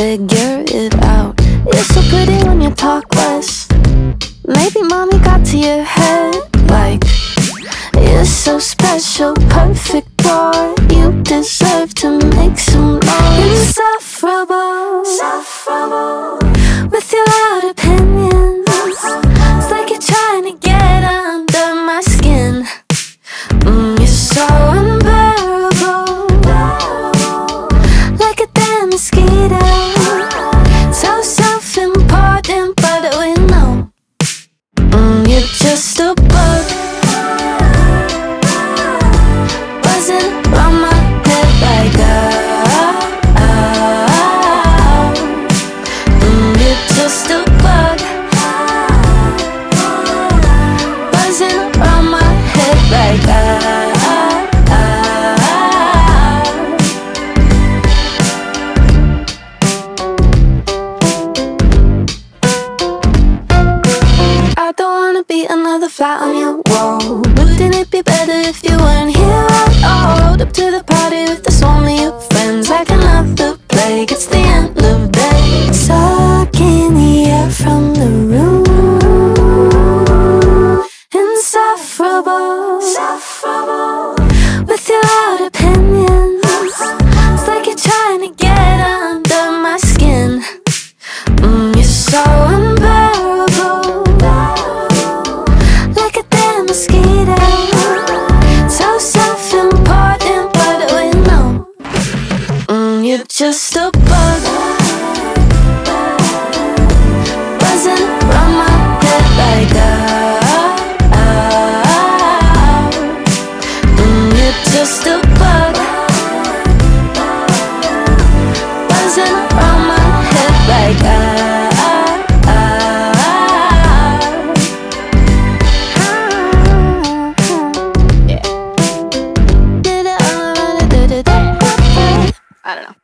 figure it out. You're so pretty when you talk less. Maybe mommy got to your head like you're so special, perfect boy. You deserve to make some noise. Another fly on your wall. Wouldn't it plague. It's the end of day. Sucking the air from the room. Insufferable. Insufferable. just a bug buzzing around my head like that. Mm, it's just a bug buzzing around my head like that. Don't know.